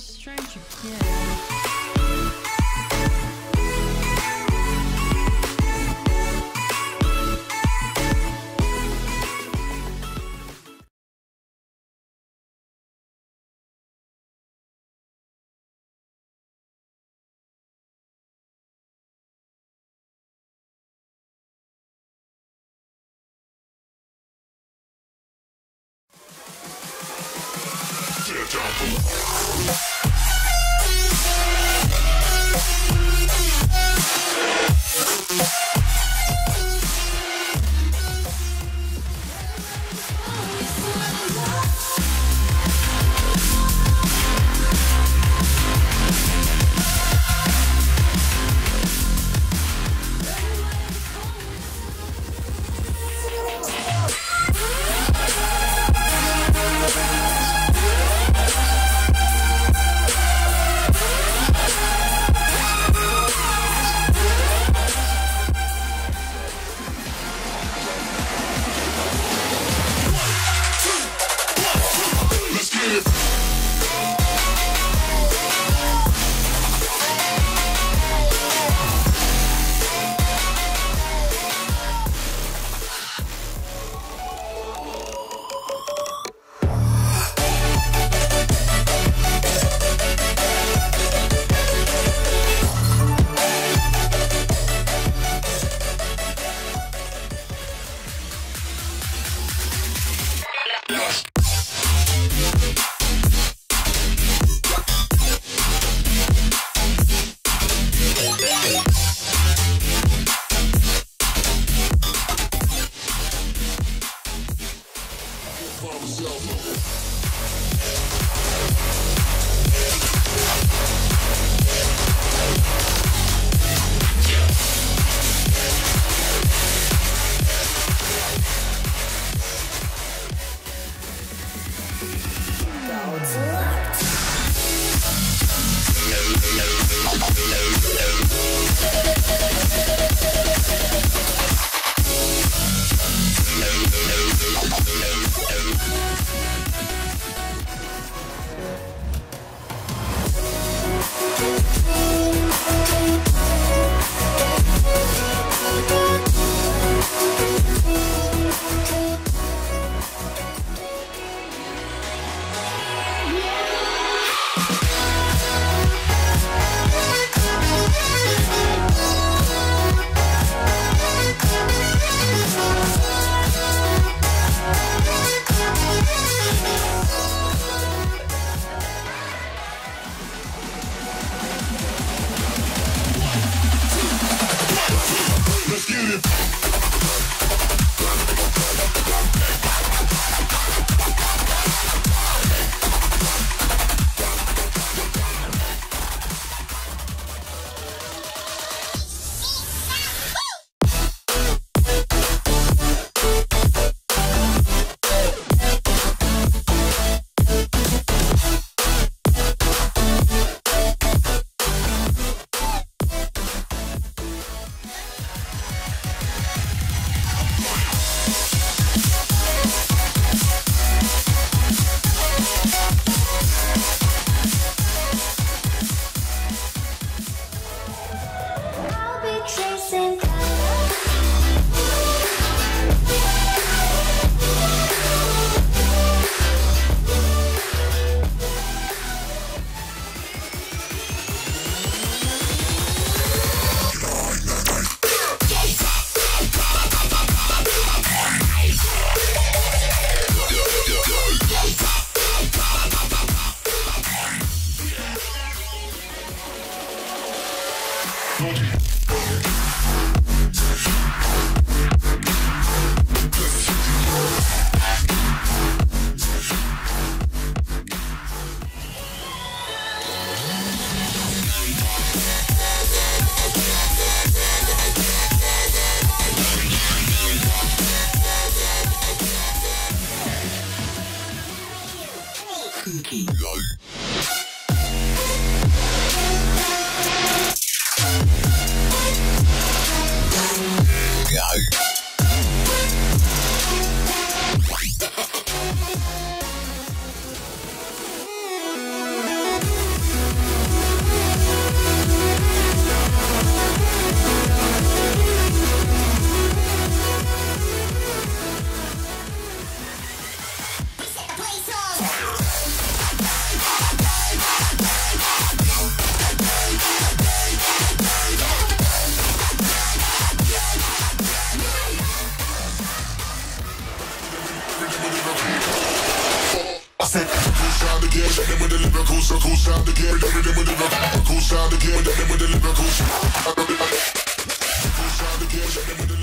a strange again. I'll said, cool sound again, hit them with the so cool sound again, hit them with the cool sound again, hit them with. Cool again.